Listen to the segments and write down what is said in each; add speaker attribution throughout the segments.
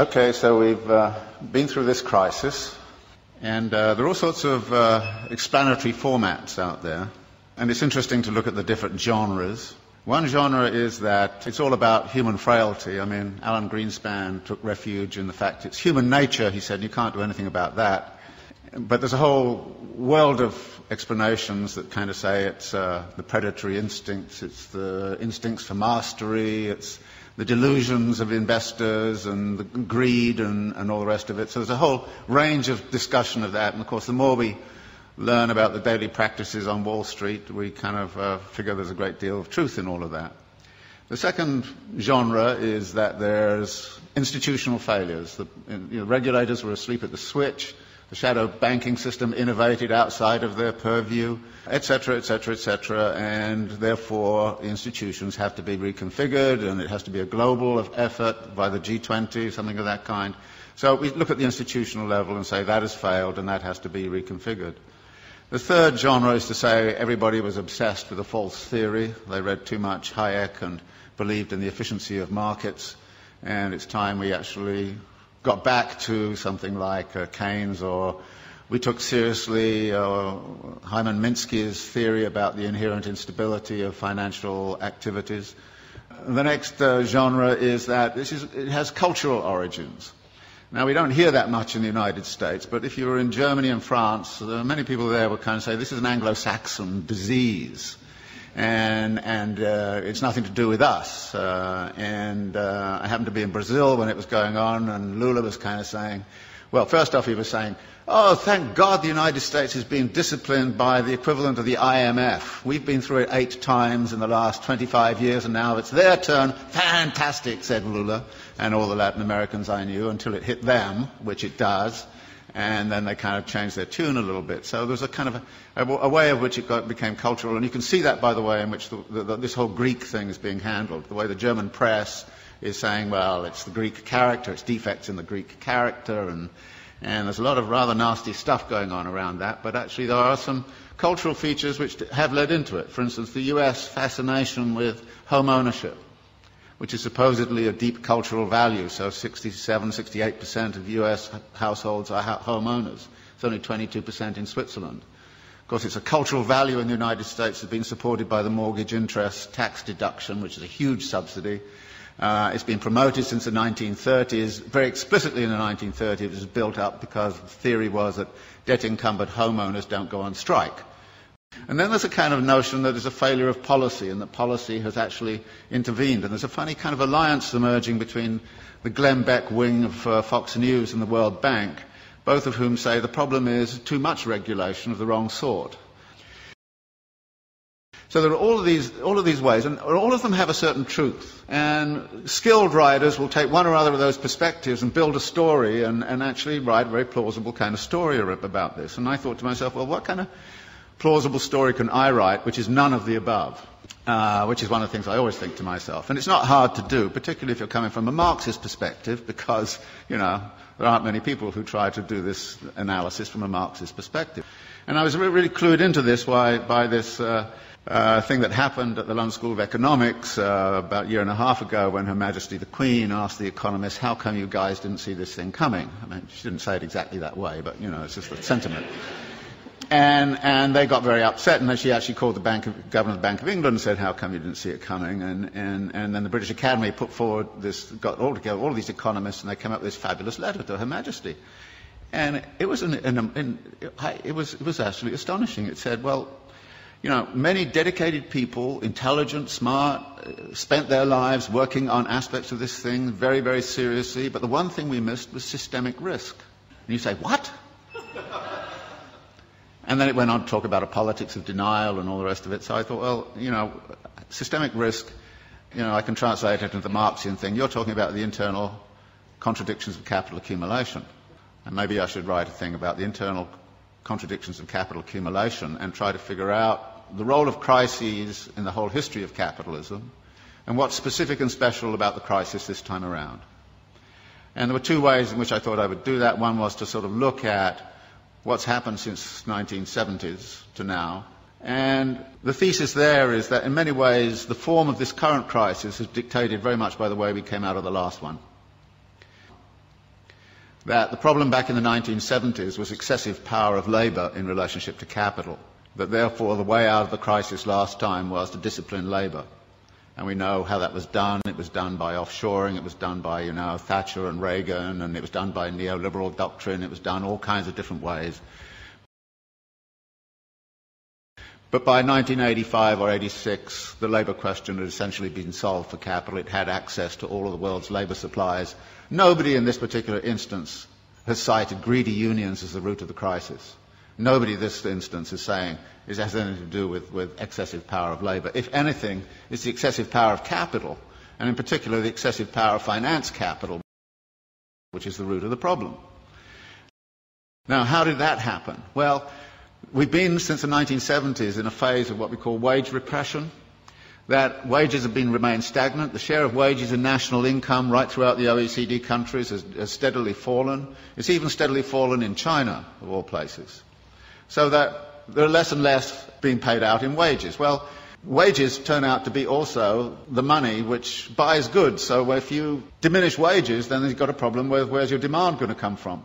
Speaker 1: Okay, so we've uh, been through this crisis, and uh, there are all sorts of uh, explanatory formats out there, and it's interesting to look at the different genres. One genre is that it's all about human frailty. I mean, Alan Greenspan took refuge in the fact it's human nature, he said, you can't do anything about that. But there's a whole world of explanations that kind of say it's uh, the predatory instincts, it's the instincts for mastery, it's the delusions of investors and the greed and, and all the rest of it. So there's a whole range of discussion of that. And of course, the more we learn about the daily practices on Wall Street, we kind of uh, figure there's a great deal of truth in all of that. The second genre is that there's institutional failures. The you know, regulators were asleep at the switch the shadow banking system innovated outside of their purview, etc., etc., etc., and therefore institutions have to be reconfigured and it has to be a global effort by the G20, something of that kind. So we look at the institutional level and say that has failed and that has to be reconfigured. The third genre is to say everybody was obsessed with a false theory. They read too much Hayek and believed in the efficiency of markets, and it's time we actually got back to something like uh, Keynes or we took seriously uh, Hyman Minsky's theory about the inherent instability of financial activities. The next uh, genre is that this is, it has cultural origins. Now, we don't hear that much in the United States, but if you were in Germany and France, many people there would kind of say this is an Anglo-Saxon disease and and uh, it's nothing to do with us. Uh, and uh, I happened to be in Brazil when it was going on, and Lula was kind of saying, well, first off, he was saying, oh, thank God the United States is being disciplined by the equivalent of the IMF. We've been through it eight times in the last 25 years, and now it's their turn. Fantastic, said Lula, and all the Latin Americans I knew, until it hit them, which it does and then they kind of changed their tune a little bit. So there's a kind of a, a, a way of which it got, became cultural, and you can see that by the way in which the, the, the, this whole Greek thing is being handled. The way the German press is saying, well, it's the Greek character, it's defects in the Greek character, and, and there's a lot of rather nasty stuff going on around that, but actually there are some cultural features which have led into it. For instance, the US fascination with home ownership which is supposedly a deep cultural value. So 67, 68% of US households are homeowners. It's only 22% in Switzerland. Of course, it's a cultural value in the United States that's been supported by the mortgage interest tax deduction, which is a huge subsidy. Uh, it's been promoted since the 1930s. Very explicitly in the 1930s, it was built up because the theory was that debt encumbered homeowners don't go on strike. And then there's a kind of notion that there's a failure of policy and that policy has actually intervened. And there's a funny kind of alliance emerging between the Glenn Beck wing of uh, Fox News and the World Bank, both of whom say the problem is too much regulation of the wrong sort. So there are all of these, all of these ways, and all of them have a certain truth. And skilled writers will take one or other of those perspectives and build a story and, and actually write a very plausible kind of story about this. And I thought to myself, well, what kind of plausible story can I write which is none of the above? Uh, which is one of the things I always think to myself. And it's not hard to do, particularly if you're coming from a Marxist perspective, because, you know, there aren't many people who try to do this analysis from a Marxist perspective. And I was really, really clued into this by, by this uh, uh, thing that happened at the London School of Economics uh, about a year and a half ago when Her Majesty the Queen asked the economists, how come you guys didn't see this thing coming? I mean, she didn't say it exactly that way, but, you know, it's just the sentiment. And, and they got very upset, and then she actually called the Bank of, Governor of the Bank of England and said, how come you didn't see it coming? And, and, and then the British Academy put forward this, got all together, all these economists, and they came up with this fabulous letter to Her Majesty. And it was, an, an, an, it was, it was absolutely astonishing. It said, well, you know, many dedicated people, intelligent, smart, uh, spent their lives working on aspects of this thing very, very seriously, but the one thing we missed was systemic risk. And you say, what? And then it went on to talk about a politics of denial and all the rest of it. So I thought, well, you know, systemic risk, you know, I can translate it into the Marxian thing. You're talking about the internal contradictions of capital accumulation. And maybe I should write a thing about the internal contradictions of capital accumulation and try to figure out the role of crises in the whole history of capitalism and what's specific and special about the crisis this time around. And there were two ways in which I thought I would do that. One was to sort of look at what's happened since 1970s to now. And the thesis there is that in many ways the form of this current crisis is dictated very much by the way we came out of the last one. that the problem back in the 1970s was excessive power of labour in relationship to capital. That therefore the way out of the crisis last time was to discipline labour. And we know how that was done. It was done by offshoring. It was done by, you know, Thatcher and Reagan. And it was done by neoliberal doctrine. It was done all kinds of different ways. But by 1985 or 86, the labour question had essentially been solved for capital. It had access to all of the world's labour supplies. Nobody in this particular instance has cited greedy unions as the root of the crisis. Nobody in this instance is saying it has anything to do with, with excessive power of labour. If anything, it's the excessive power of capital, and in particular the excessive power of finance capital, which is the root of the problem. Now, how did that happen? Well, We've been since the 1970s in a phase of what we call wage repression. That wages have been remained stagnant. The share of wages in national income right throughout the OECD countries has, has steadily fallen. It's even steadily fallen in China, of all places. So that there are less and less being paid out in wages. Well, wages turn out to be also the money which buys goods. So if you diminish wages, then you've got a problem with where's your demand going to come from?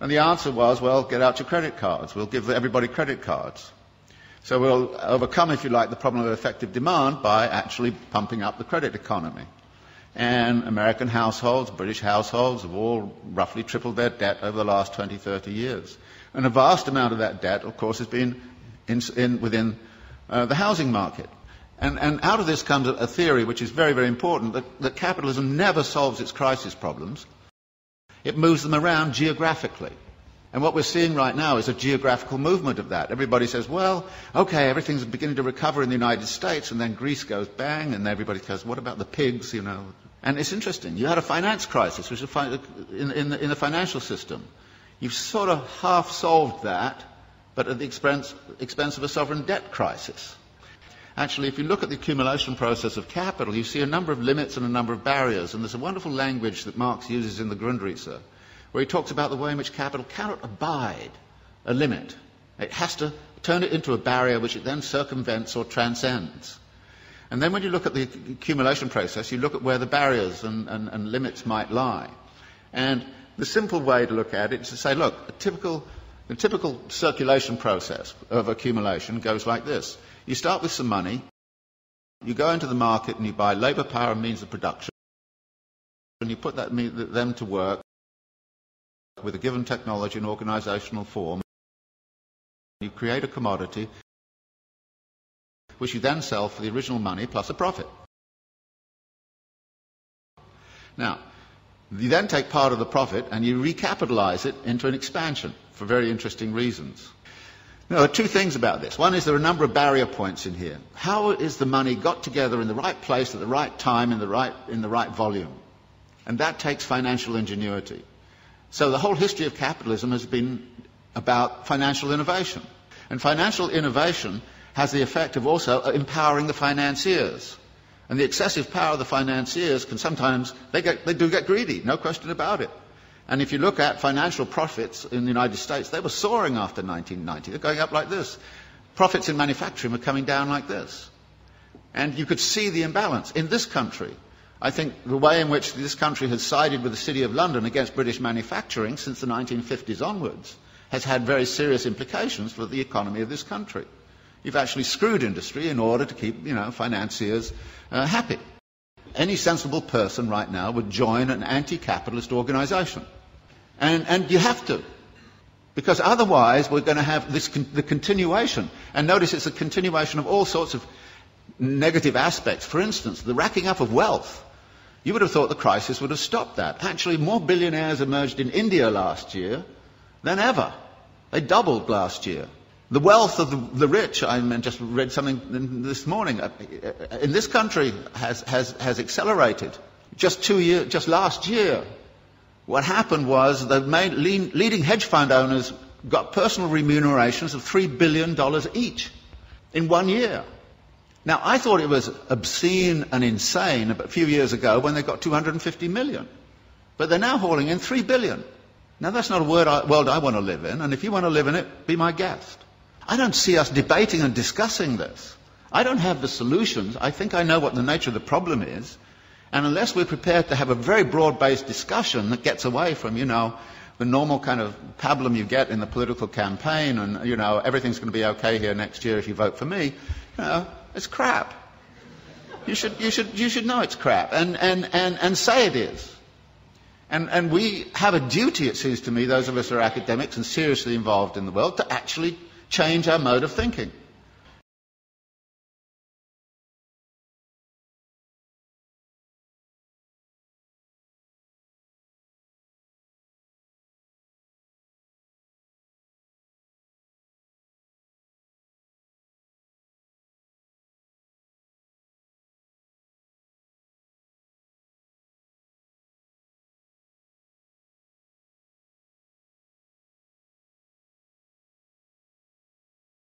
Speaker 1: And the answer was, well, get out your credit cards. We'll give everybody credit cards. So we'll overcome, if you like, the problem of effective demand by actually pumping up the credit economy. And American households, British households have all roughly tripled their debt over the last 20, 30 years. And a vast amount of that debt, of course, has been in, in, within uh, the housing market. And, and, out of this comes a, theory which is very, very important that, that capitalism never solves its crisis problems it moves them around geographically. And what we're seeing right now is a geographical movement of that. Everybody says, well, okay, everything's beginning to recover in the United States, and then Greece goes bang, and everybody says, what about the pigs, you know? And it's interesting. You had a finance crisis which in, in, in the financial system. You've sort of half solved that, but at the expense, expense of a sovereign debt crisis. Actually, if you look at the accumulation process of capital, you see a number of limits and a number of barriers. And there's a wonderful language that Marx uses in the Grundrisse, where he talks about the way in which capital cannot abide a limit. It has to turn it into a barrier which it then circumvents or transcends. And then when you look at the accumulation process, you look at where the barriers and, and, and limits might lie. And the simple way to look at it is to say, look, a typical, the typical circulation process of accumulation goes like this. You start with some money, you go into the market and you buy labour power and means of production, and you put that, them to work with a given technology and organisational form. You create a commodity which you then sell for the original money plus a profit. Now, you then take part of the profit and you recapitalise it into an expansion for very interesting reasons. There are two things about this. One is there are a number of barrier points in here. How is the money got together in the right place at the right time in the right, in the right volume? And that takes financial ingenuity. So the whole history of capitalism has been about financial innovation. And financial innovation has the effect of also empowering the financiers. And the excessive power of the financiers can sometimes, they, get, they do get greedy, no question about it. And if you look at financial profits in the United States, they were soaring after 1990. They're going up like this. Profits in manufacturing were coming down like this. And you could see the imbalance. In this country, I think the way in which this country has sided with the City of London against British manufacturing since the 1950s onwards has had very serious implications for the economy of this country. You've actually screwed industry in order to keep, you know, financiers uh, happy. Any sensible person right now would join an anti-capitalist organisation. And, and you have to. Because otherwise we're going to have this con- the continuation. And notice it's a continuation of all sorts of negative aspects. For instance, the racking up of wealth. You would have thought the crisis would have stopped that. Actually, more billionaires emerged in India last year than ever. They doubled last year. The wealth of the, rich, I just read something this morning, uh, in this country has, has, has accelerated. Just two years, just last year, what happened was the main, leading hedge fund owners got personal remunerations of $3 billion each in one year. Now, I thought it was obscene and insane a few years ago when they got 250 million. But they're now hauling in 3 billion. Now, that's not a world I want to live in, and if you want to live in it, be my guest. I don't see us debating and discussing this. I don't have the solutions. I think I know what the nature of the problem is. And unless we're prepared to have a very broad-based discussion that gets away from, you know, the normal kind of pablum you get in the political campaign and, you know, everything's going to be okay here next year if you vote for me, you know, it's crap. You should, you should, you should know it's crap and, and, and, and say it is. And, and we have a duty, it seems to me, those of us who are academics and seriously involved in the world, to actually change our mode of thinking.